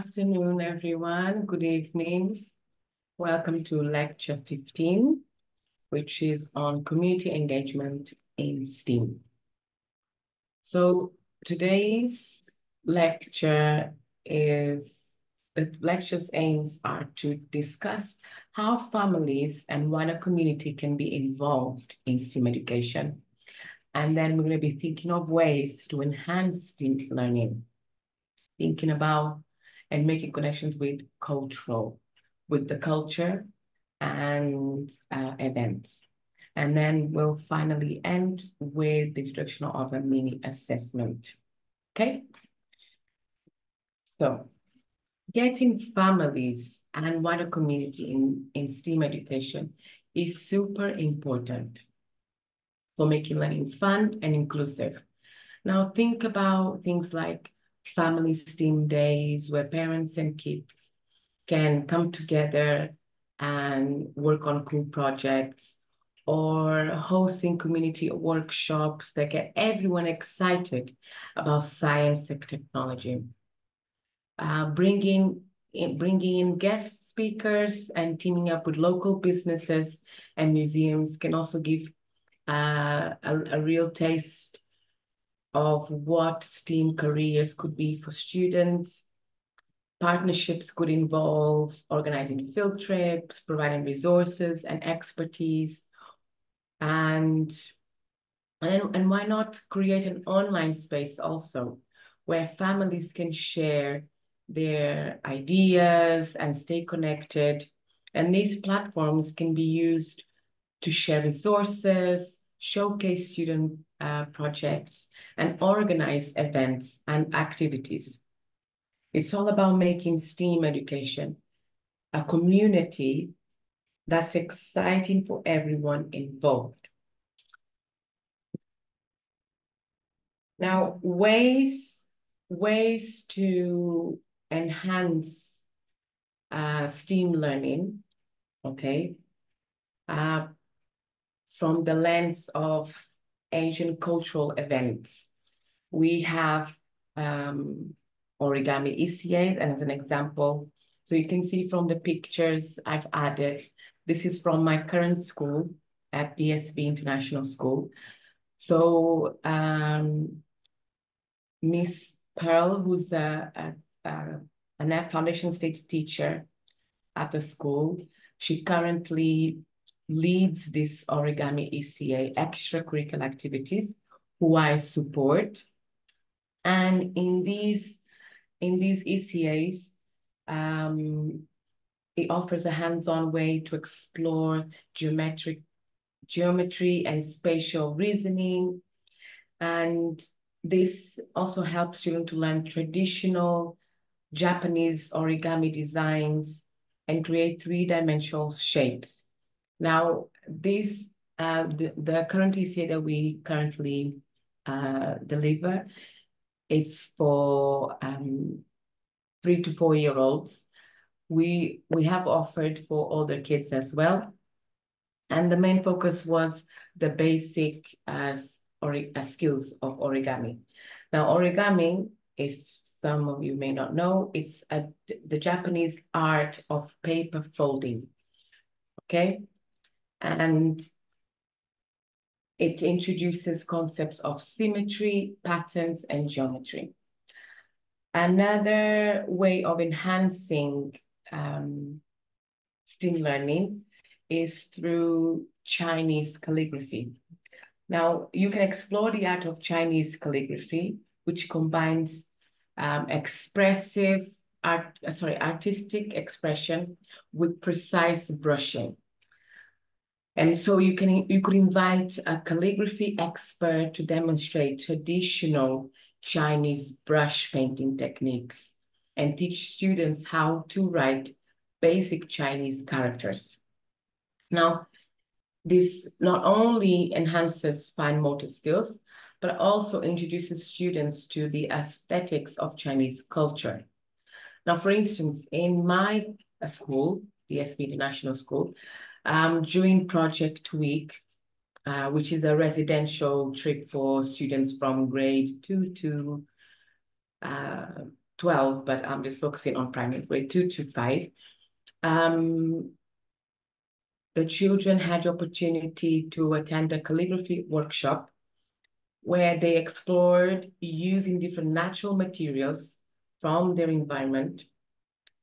Good afternoon, everyone. Good evening. Welcome to lecture 15, which is on community engagement in STEAM. So today's lecture is, the lecture's aims are to discuss how families and wider community can be involved in STEAM education. And then we're going to be thinking of ways to enhance STEAM learning, thinking about and making connections with cultural, with the culture and uh, events. And then we'll finally end with the introduction of a mini assessment. Okay? So, getting families and wider community in, in STEAM education is super important for making learning fun and inclusive. Now, think about things like family STEAM days where parents and kids can come together and work on cool projects or hosting community workshops that get everyone excited about science and technology. Uh, bringing, in, bringing in guest speakers and teaming up with local businesses and museums can also give uh, a, a real taste of what STEAM careers could be for students. Partnerships could involve organizing field trips, providing resources and expertise, and, and, and why not create an online space also where families can share their ideas and stay connected. And these platforms can be used to share resources, showcase student uh, projects, and organize events and activities. It's all about making STEAM education a community that's exciting for everyone involved. Now, ways, ways to enhance uh, STEAM learning, okay, uh, from the lens of Asian cultural events. We have um, origami ECA, and as an example, so you can see from the pictures I've added, this is from my current school at DSB International School. So um, Miss Pearl, who's a, a, a, an foundation stage teacher at the school, she currently leads this origami ECA extracurricular activities who I support. And in these, in these ECAs, um, it offers a hands-on way to explore geometric geometry and spatial reasoning. And this also helps students to learn traditional Japanese origami designs and create three-dimensional shapes. Now, this uh, the, the current ECA that we currently uh, deliver, it's for um, three to four year olds. We we have offered for older kids as well, and the main focus was the basic uh, or uh, skills of origami. Now, origami, if some of you may not know, it's a, the Japanese art of paper folding. Okay, and it introduces concepts of symmetry, patterns, and geometry. Another way of enhancing um, STEAM learning is through Chinese calligraphy. Now, you can explore the art of Chinese calligraphy, which combines um, expressive, art, uh, sorry, artistic expression with precise brushing. And so you can you could invite a calligraphy expert to demonstrate traditional Chinese brush painting techniques and teach students how to write basic Chinese characters. Now, this not only enhances fine motor skills, but also introduces students to the aesthetics of Chinese culture. Now, for instance, in my school, the DSB International School, um, during Project Week, uh, which is a residential trip for students from grade two to uh, 12, but I'm just focusing on primary grade two to five. Um, the children had the opportunity to attend a calligraphy workshop where they explored using different natural materials from their environment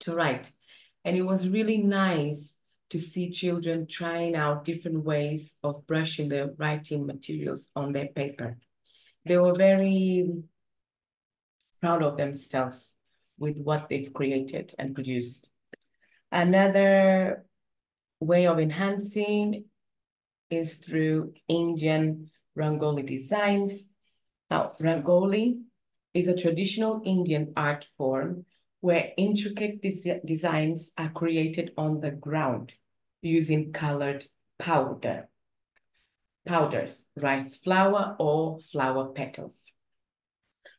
to write. And it was really nice to see children trying out different ways of brushing the writing materials on their paper. They were very proud of themselves with what they've created and produced. Another way of enhancing is through Indian Rangoli designs. Now, Rangoli is a traditional Indian art form where intricate des designs are created on the ground using colored powder, powders, rice flour or flower petals.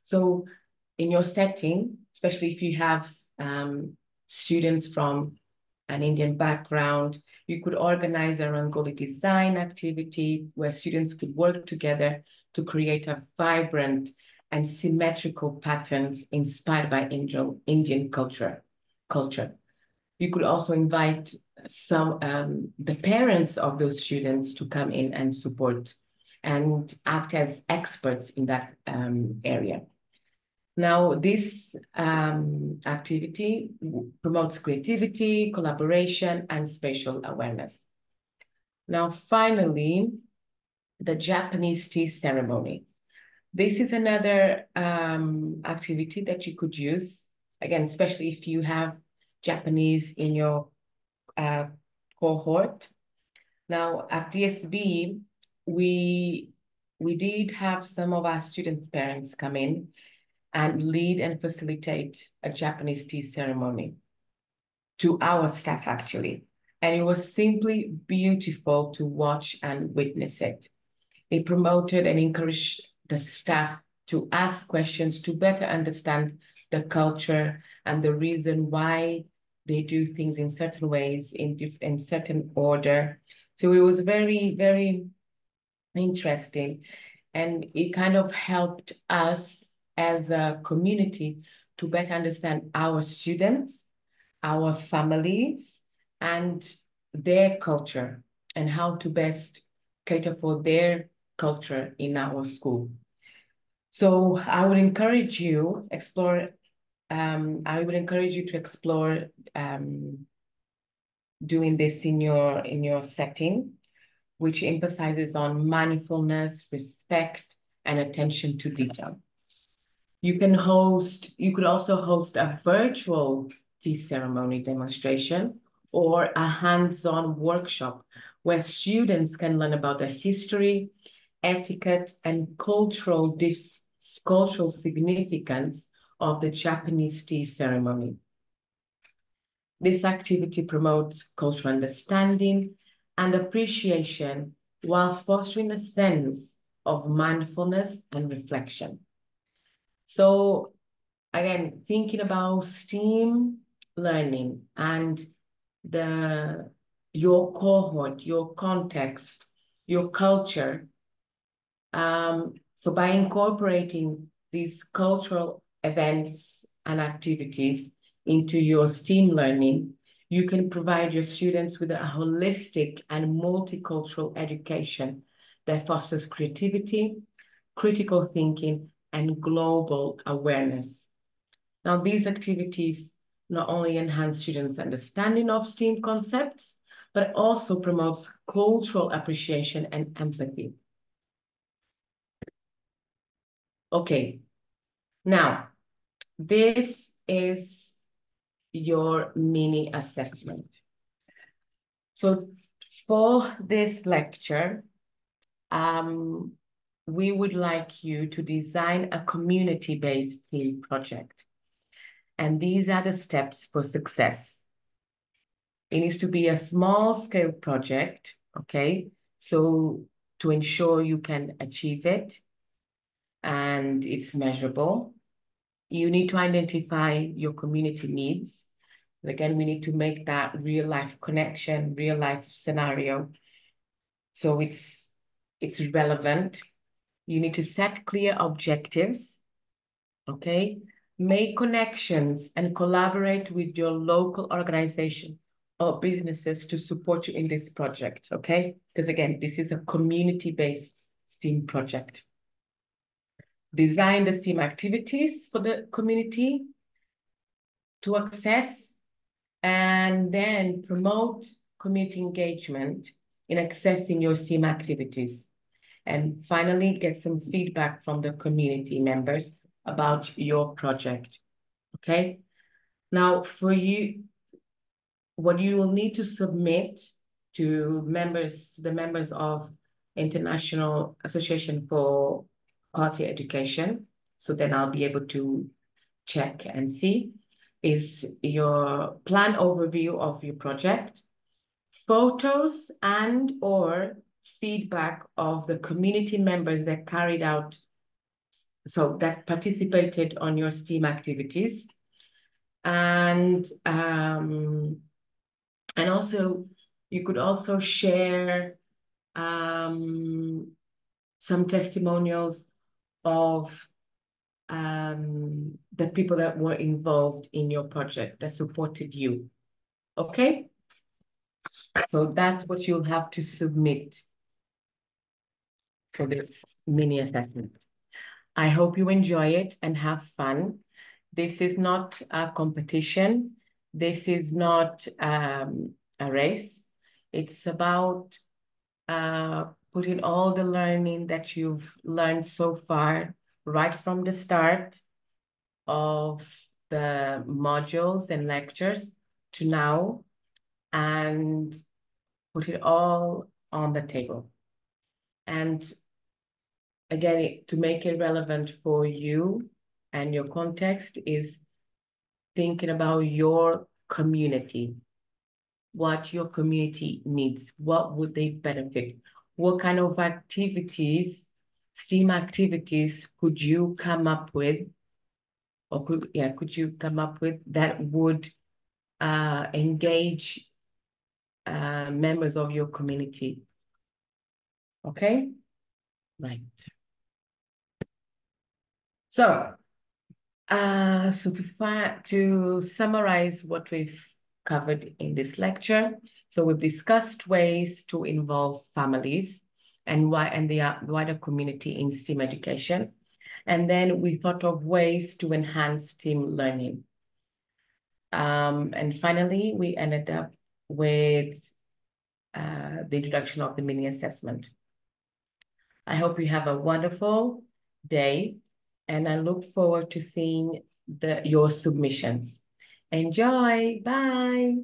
So in your setting, especially if you have um, students from an Indian background, you could organize a Rangoli design activity where students could work together to create a vibrant and symmetrical patterns inspired by Indian, Indian culture. culture. You could also invite some um, the parents of those students to come in and support and act as experts in that um, area. Now, this um, activity promotes creativity, collaboration, and spatial awareness. Now, finally, the Japanese tea ceremony. This is another um, activity that you could use, again, especially if you have Japanese in your uh, cohort. Now, at DSB, we, we did have some of our students' parents come in and lead and facilitate a Japanese tea ceremony to our staff, actually. And it was simply beautiful to watch and witness it. It promoted and encouraged the staff to ask questions to better understand the culture and the reason why they do things in certain ways, in, in certain order. So it was very, very interesting. And it kind of helped us as a community to better understand our students, our families, and their culture, and how to best cater for their culture in our school. So I would encourage you explore. Um, I would encourage you to explore um, doing this in your in your setting, which emphasizes on mindfulness, respect, and attention to detail. You can host. You could also host a virtual tea ceremony demonstration or a hands-on workshop where students can learn about the history, etiquette, and cultural, cultural significance of the Japanese tea ceremony. This activity promotes cultural understanding and appreciation while fostering a sense of mindfulness and reflection. So again, thinking about STEAM learning and the your cohort, your context, your culture, um, so by incorporating these cultural events and activities into your STEAM learning, you can provide your students with a holistic and multicultural education that fosters creativity, critical thinking, and global awareness. Now, these activities not only enhance students' understanding of STEAM concepts, but also promotes cultural appreciation and empathy. Okay, now this is your mini assessment. So for this lecture, um, we would like you to design a community-based STEAM project. And these are the steps for success. It needs to be a small scale project, okay? So to ensure you can achieve it, and it's measurable. You need to identify your community needs. Again, we need to make that real life connection, real life scenario. So it's it's relevant. You need to set clear objectives. Okay. make connections and collaborate with your local organization or businesses to support you in this project, okay? Because again, this is a community-based STEAM project. Design the STEAM activities for the community to access and then promote community engagement in accessing your STEAM activities. And finally, get some feedback from the community members about your project, okay? Now, for you, what you will need to submit to members, the members of International Association for Quality Education, so then I'll be able to check and see, is your plan overview of your project, photos and or feedback of the community members that carried out, so that participated on your STEAM activities. And, um, and also, you could also share um, some testimonials of um, the people that were involved in your project that supported you. Okay? So that's what you'll have to submit for this mini assessment. I hope you enjoy it and have fun. This is not a competition. This is not um, a race. It's about uh, putting all the learning that you've learned so far right from the start of the modules and lectures to now and put it all on the table. And again, to make it relevant for you and your context is thinking about your community, what your community needs, what would they benefit, what kind of activities, STEAM activities could you come up with, or could, yeah, could you come up with that would uh, engage uh, members of your community. Okay? Right. So, uh, so to, find, to summarize what we've covered in this lecture, so we've discussed ways to involve families and why and the wider community in STEAM education. And then we thought of ways to enhance STEAM learning. Um, and finally, we ended up with uh, the introduction of the mini assessment. I hope you have a wonderful day and I look forward to seeing the, your submissions. Enjoy. Bye.